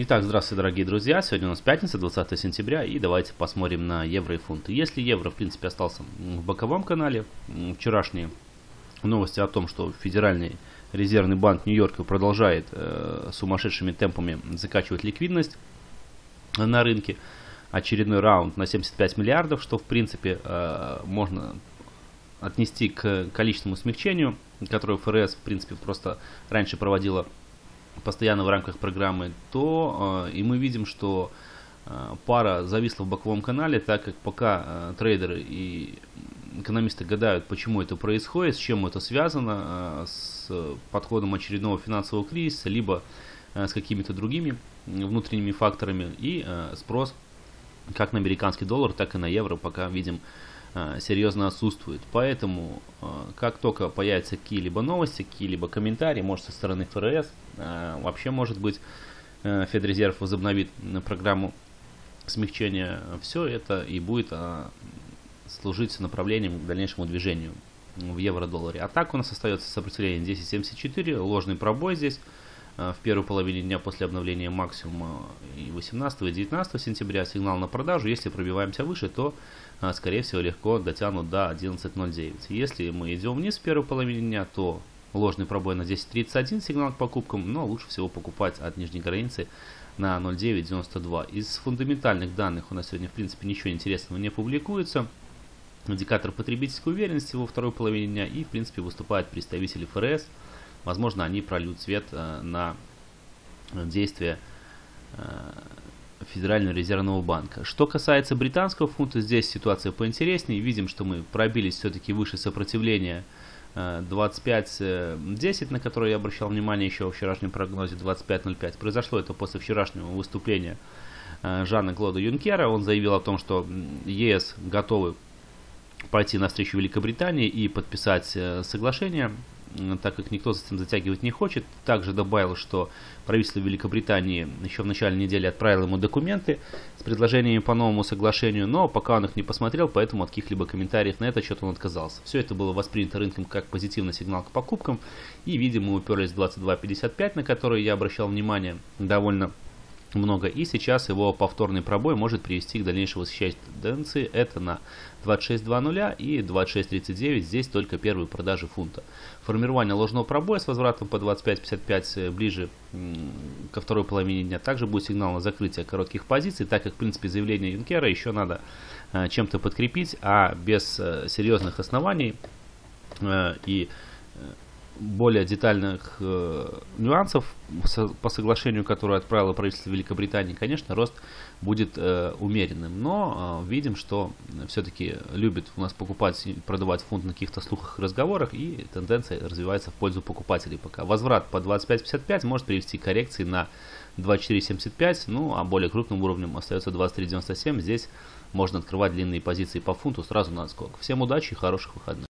Итак, здравствуйте, дорогие друзья. Сегодня у нас пятница, 20 сентября, и давайте посмотрим на евро и фунт. Если евро, в принципе, остался в боковом канале, вчерашние новости о том, что Федеральный резервный банк Нью-Йорка продолжает э, сумасшедшими темпами закачивать ликвидность на рынке. Очередной раунд на 75 миллиардов, что, в принципе, э, можно отнести к количественному смягчению, которое ФРС, в принципе, просто раньше проводила постоянно в рамках программы, то э, и мы видим, что э, пара зависла в боковом канале, так как пока э, трейдеры и экономисты гадают, почему это происходит, с чем это связано, с подходом очередного финансового кризиса, либо с какими-то другими внутренними факторами, и спрос как на американский доллар, так и на евро. Пока видим серьезно отсутствует. Поэтому, э, как только появятся какие-либо новости, какие-либо комментарии, может со стороны ФРС, э, вообще может быть Федрезерв возобновит программу смягчения, все это и будет служить направлением к дальнейшему движению в евро-долларе. А так у нас остается сопротивление 10.74, ложный пробой здесь в первой половине дня после обновления максимума и 18 и 19 сентября сигнал на продажу. Если пробиваемся выше, то а, скорее всего легко дотянут до 11.09. Если мы идем вниз в первой половине дня, то ложный пробой на 10.31 сигнал к покупкам, но лучше всего покупать от нижней границы на 0.992. Из фундаментальных данных у нас сегодня в принципе ничего интересного не публикуется. Индикатор потребительской уверенности во второй половине дня и в принципе выступают представители ФРС. Возможно они прольют свет э, на действия э, Федерального резервного банка. Что касается британского фунта, здесь ситуация поинтереснее. Видим, что мы пробились все-таки выше сопротивления 25.10, э, на которое я обращал внимание еще во вчерашнем прогнозе 25.05. Произошло это после вчерашнего выступления э, Жана Клода Юнкера. Он заявил о том, что ЕС готовы пойти навстречу Великобритании и подписать э, соглашение так как никто с этим затягивать не хочет. Также добавил, что правительство Великобритании еще в начале недели отправило ему документы с предложениями по новому соглашению, но пока он их не посмотрел, поэтому от каких-либо комментариев на этот счет он отказался. Все это было воспринято рынком как позитивный сигнал к покупкам, и, видимо, уперлись в 22.55, на который я обращал внимание довольно много. И сейчас его повторный пробой может привести к дальнейшей восхищающей тенденции. Это на 26.20 и 26.39. Здесь только первые продажи фунта. Формирование ложного пробоя с возвратом по 25.55 э, ближе ко второй половине дня. Также будет сигнал на закрытие коротких позиций, так как в принципе заявление Юнкера еще надо э, чем-то подкрепить, а без э, серьезных оснований и более детальных э, нюансов со, по соглашению, которое отправило правительство Великобритании, конечно, рост будет э, умеренным. Но э, видим, что все-таки любит у нас покупать и продавать фунт на каких-то слухах и разговорах, и тенденция развивается в пользу покупателей пока. Возврат по 25.55 может привести к коррекции на 24.75, ну а более крупным уровнем остается 23.97. Здесь можно открывать длинные позиции по фунту сразу на отскок. Всем удачи и хороших выходных.